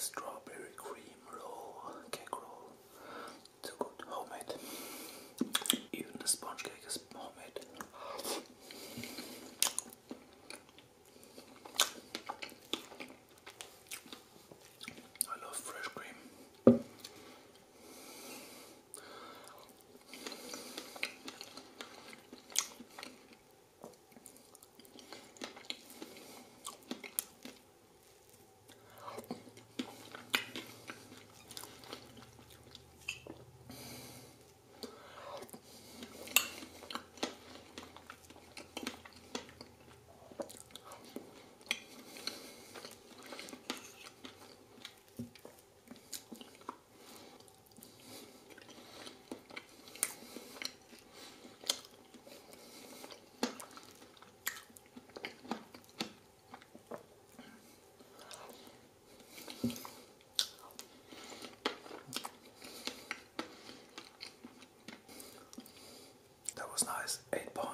strawberry. was nice. 8.5.